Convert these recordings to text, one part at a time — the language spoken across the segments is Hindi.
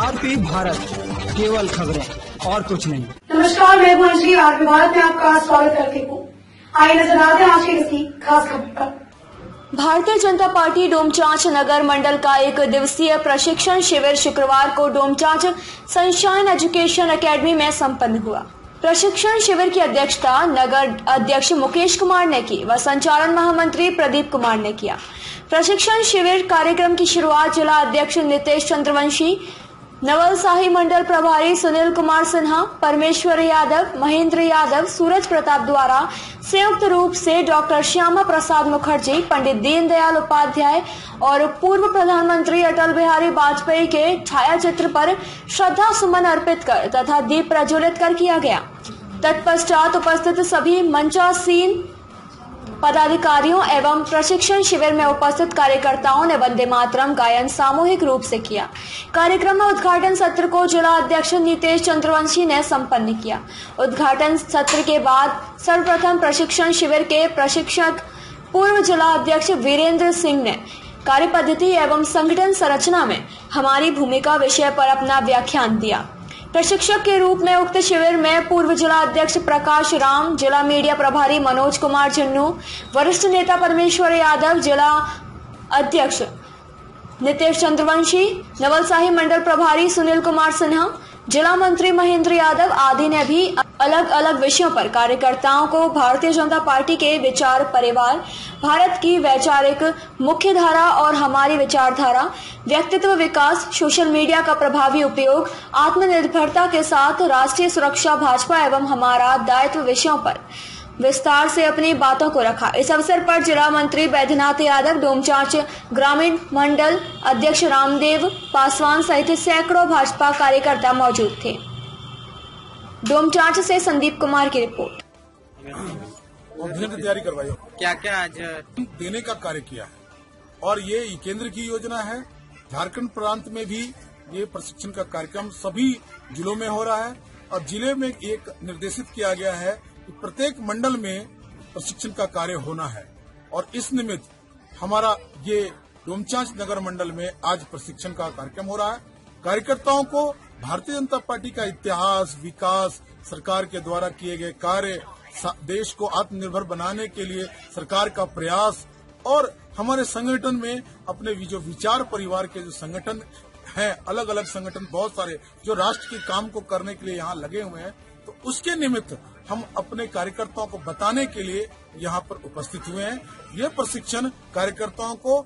आरपी भारत केवल खबरें और कुछ नहीं। नमस्कार मैं हूँ अंजलि आरपी भारत में आपका स्वागत करती हूँ। आइए नज़र आते हैं आज की किसी खास खबर पर। भारतीय जनता पार्टी डोमचांच नगर मंडल का एक दिवसीय प्रशिक्षण शिविर शुक्रवार को डोमचांच सनशाइन एजुकेशन एकेडमी में संपन्न हुआ। प्रशिक्षण शिविर की अध्यक्षता नगर अध्यक्ष मुकेश कुमार ने की व संचालन महामंत्री प्रदीप कुमार ने किया। प्रशिक्षण शिविर कार्यक्रम की शुरुआत जिला अध्यक्ष नितेश चंद्रवंशी नवल शाही मंडल प्रभारी सुनील कुमार सिन्हा, परमेश्वर यादव, महेंद्र यादव, सूरज प्रताप द्वारा संयुक्त रूप से डॉक्टर श्यामा प्रसाद मुखर्जी, पंडित दीनदयाल उपाध्याय और पूर्व प्रधानमंत्री अटल बिहारी वाजपेयी के छायाचित्र पर श्रद्धा सुमन अर्पित कर तथा दीप प्रज्वलित कर किया गया। तत्पश्चात उपस्थित सभी मंचासीन पदाधिकारियों एवं प्रशिक्षण शिविर में उपस्थित कार्यकर्ताओं ने वंदे मातरम गायन सामूहिक रूप से किया। कार्यक्रम में उद्घाटन सत्र को जिला अध्यक्ष नीतेश चंद्रवंशी ने संपन्न किया। उद्घाटन सत्र के बाद सर्वप्रथम प्रशिक्षण शिविर के प्रशिक्षक पूर्व जिला अध्यक्ष वीरेंद्र सिंह ने कार्य पद्धति एवं संगठन संरचना में हमारी भूमिका विषय पर अपना व्याख्यान दिया। प्रशिक्षक के रूप में उक्त शिविर में पूर्व जिला अध्यक्ष प्रकाश राम, जिला मीडिया प्रभारी मनोज कुमार चन्नू, वरिष्ठ नेता परमेश्वर यादव, जिला अध्यक्ष नितेश चंद्रवंशी नवल शाही मंडल प्रभारी सुनील कुमार सिन्हा जिला मंत्री महेंद्र यादव आदि ने भी अलग अलग विषयों पर कार्यकर्ताओं को भारतीय जनता पार्टी के विचार परिवार, भारत की वैचारिक मुख्य धारा और हमारी विचारधारा, व्यक्तित्व विकास, सोशल मीडिया का प्रभावी उपयोग, आत्मनिर्भरता के साथ राष्ट्रीय सुरक्षा, भाजपा एवं हमारा दायित्व विषयों पर विस्तार से अपनी बातों को रखा। इस अवसर पर जिला मंत्री बैद्यनाथ यादव डोमचांच ग्रामीण मंडल अध्यक्ष रामदेव पासवान सहित सैकड़ों भाजपा कार्यकर्ता मौजूद थे। डोमचांच से संदीप कुमार की रिपोर्ट। तैयारी करवाई क्या क्या आज देने का कार्य किया है। और ये केंद्र की योजना है। झारखंड प्रांत में भी ये प्रशिक्षण का कार्यक्रम सभी जिलों में हो रहा है। और ज़िले में एक निर्देशित किया गया है कि प्रत्येक मंडल में प्रशिक्षण का कार्य होना है और इस निमित्त हमारा ये डोमचांच नगर मंडल में आज प्रशिक्षण का कार्यक्रम हो रहा है। कार्यकर्ताओं को भारतीय जनता पार्टी का इतिहास, विकास, सरकार के द्वारा किए गए कार्य देश को आत्मनिर्भर बनाने के लिए सरकार का प्रयास और हमारे संगठन में अपने जो विचार परिवार के जो संगठन हैं अलग अलग संगठन, बहुत सारे जो राष्ट्र के काम को करने के लिए यहाँ लगे हुए हैं तो उसके निमित्त हम अपने कार्यकर्ताओं को बताने के लिए यहाँ पर उपस्थित हुए हैं। ये प्रशिक्षण कार्यकर्ताओं को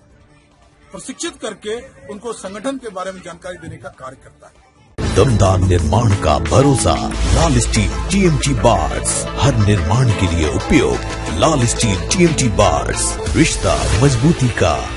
प्रशिक्षित करके उनको संगठन के बारे में जानकारी देने का कार्य करता है। दमदार निर्माण का भरोसा, लाल स्टील टीएमटी बार्स। हर निर्माण के लिए उपयोग, लाल स्टील टीएमटी बार्स। रिश्ता, मजबूती का।